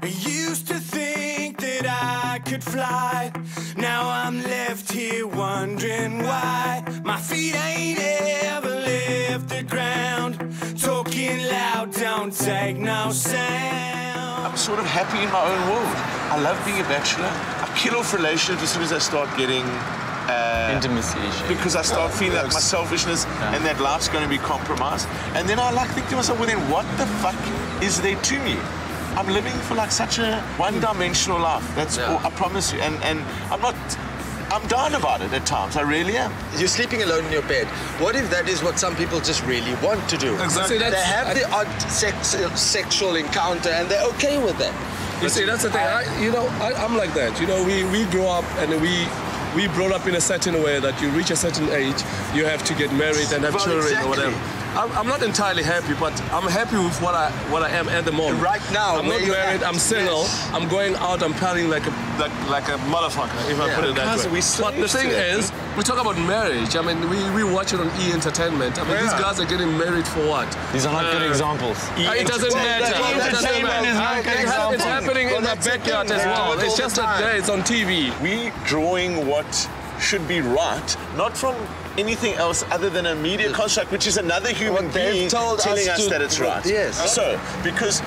I used to think that I could fly. Now I'm left here wondering why my feet ain't ever left the ground. Talking loud don't take no sound. I'm sort of happy in my own world. I love being a bachelor. I kill off relationships as soon as I start getting uh, Intimacy issues. because I start feeling that my selfishness and that life's going to be compromised. And then I like think to myself, well then what the fuck is there to me? I'm living for like such a one-dimensional life. That's Yeah. all, I promise you. And and I'm not. I'm down about it at times. I really am. You're sleeping alone in your bed. What if that is what some people just really want to do? Exactly. They have the odd sex, sexual encounter and they're okay with that. You see, that's the thing. I, you know, I, I'm like that. You know, we, we grow up and we we brought up in a certain way that you reach a certain age, you have to get married and have Well, children exactly. or whatever. I'm, I'm not entirely happy, but I'm happy with what I what I am at the moment. Right now, I'm not married. at, I'm single. yes. I'm going out. I'm partying like a like, like a motherfucker, if I put it that because way. we but the thing it. is, we talk about marriage. I mean, we, we watch it on E Entertainment. I mean, these guys are getting married for what? These are not good Uh, examples. Uh, It doesn't matter. Well, It doesn't entertainment matter. is not a good the backyard thing, as they well. it It's just the that time. it's on TV. we drawing what should be right, not from anything else other than a media construct, which is another human What being told us telling us, to- that it's right. Yes. So, because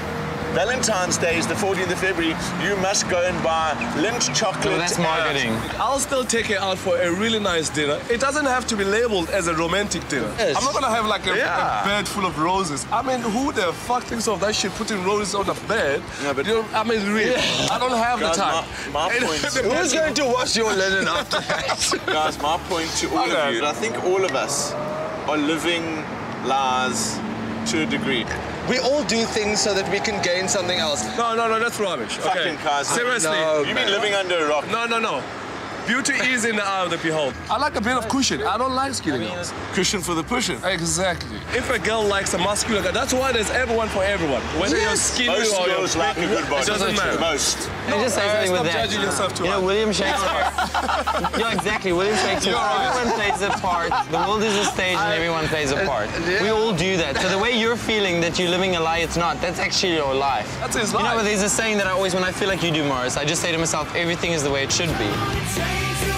Valentine's Day is the 14th of February, you must go and buy Lindt chocolate. No, that's uh, marketing. I'll still take her out for a really nice dinner. It doesn't have to be labeled as a romantic dinner. Yes. I'm not gonna have like a, Yeah. a bed full of roses. I mean, who the fuck thinks of that shit putting roses on the bed? Yeah, but- You know, I mean, really, I don't have Guys, the time. my- my point Who's going to wash your linen after that? Guys, my point to all Okay. of you, I think all of us are living lies to a degree. we all do things so that we can gain something else. No, no, no, that's rubbish. Okay. Fucking cars. Seriously. No. You've been living under a rock. No, no, no. Beauty is in the eye of the beholder. I like a bit of cushion. I don't like skinny girls. Cushion for the pushing. Exactly. If a girl likes a muscular guy, that's why there's everyone for everyone. Whether you're skinny Most or girls you're like a good body. It doesn't matter. Most. Can I just say Uh, something stop with that? judging yourself too You know. William Shakespeare. yeah, exactly. William Shakespeare. You're right. Everyone plays a part. The world is a stage, and everyone plays a part. yeah. We all do that. So the way you're feeling that you're living a lie, it's not. That's actually your life. That's his life. You know, life. there's a saying that I always, when I feel like you do, Morris, I just say to myself, everything is the way it should be. Change